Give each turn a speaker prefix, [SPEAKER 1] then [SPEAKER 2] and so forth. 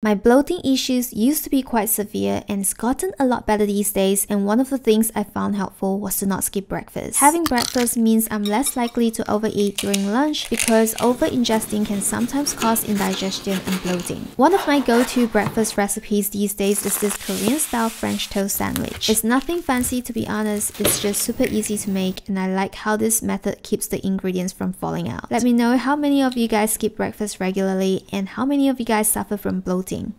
[SPEAKER 1] My bloating issues used to be quite severe and it's gotten a lot better these days and one of the things I found helpful was to not skip breakfast. Having breakfast means I'm less likely to overeat during lunch because over-ingesting can sometimes cause indigestion and bloating. One of my go-to breakfast recipes these days is this Korean-style French toast sandwich. It's nothing fancy to be honest, it's just super easy to make and I like how this method keeps the ingredients from falling out. Let me know how many of you guys skip breakfast regularly and how many of you guys suffer from bloating building